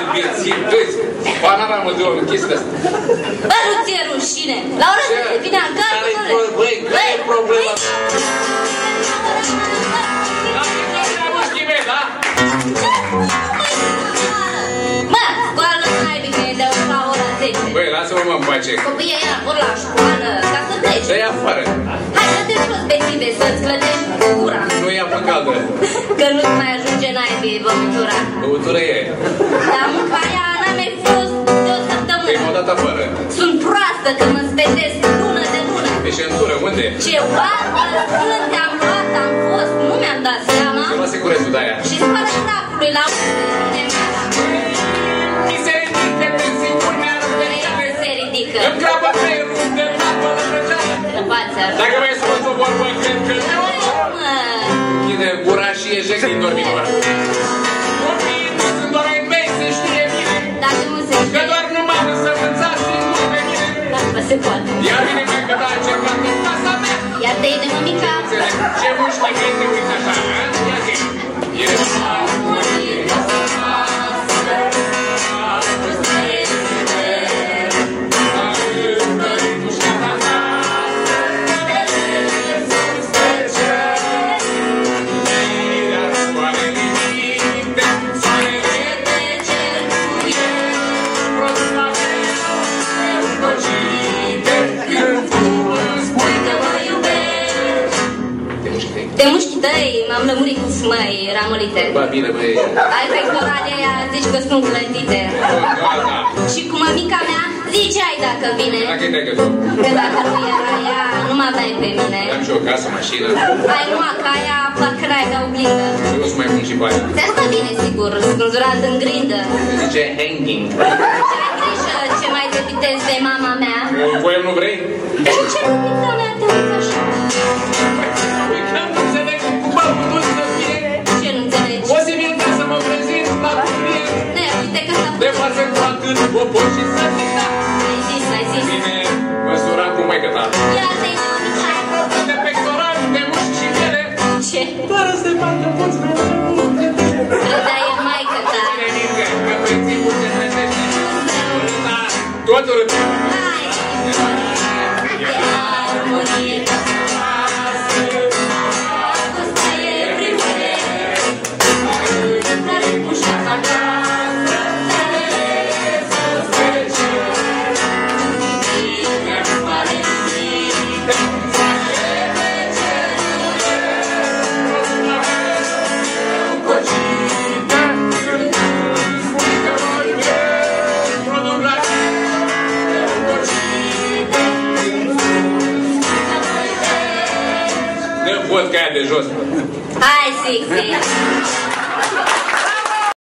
Imbecil, vezi? Panoramă de om, chestia asta. Bă, nu ți-e rușine! La ora Ce? să vine acasă, Care-i domnule! pro- băi, care-i problema? Nu schimbe, da? Bă, scoală naibii că e de la ora 10. Băi, lasă-mă mă în pace. Copiii ăia vor la școală, ca să pleci. Dă-i afară. Hai să te jos pe tine, să-ți clădești gura. Nu e apă caldă. Că nu-ți mai ajunge naibii băutura. Băutură e. Dar mânca aia n-a mai fost de o Păi săptămână. m-a dat afară. Sunt proastă că mă spetesc lună de lună. Pe șentură, unde? Ce oartă când te-am luat, am fost, nu mi-am dat seama. Să lase curentul de și ieșec din dormitor. Copiii nu sunt doar ai mei, se știe bine. dacă nu se Că doar numai să învățați și nu pe mine. Dacă se poate. Iar vine mai că da încercat în casa mea. Iar te de mămica. Înțeleg. Ce mușchi că te uiți așa, a? Tăi m-am lămurit, măi, ramolite. Ba bine, băi. Ai pectorale aia, zici că sunt clătite. Gata. Și cu mămica mea, ziceai dacă vine. Dacă e dacă tu. Că dacă nu era ea, nu mă aveai pe mine. Am și o casă, mașină. Ai numai ca aia, păcrai de oglindă. Și nu sunt mai bun și bani. Ți-a stă bine, sigur, spânzurat în grindă. Se zice hanging. Ce ai grijă ce mai depitezi de mama mea? Voie nu vrei? Și ce mămica popor și să zic da. Ai zis, ai zis. Bine, măsura cu mai ta. Ia te-ai de mămica. De pectorali, de mușchi și ele. Ce? Doar să parcă poți vedea Credeai în maică ta. Bine, Mirge, că principiul se trezește. Urâta, tot urât. Hai, armonie. Dă vodka aia de jos. Hai, Sixi.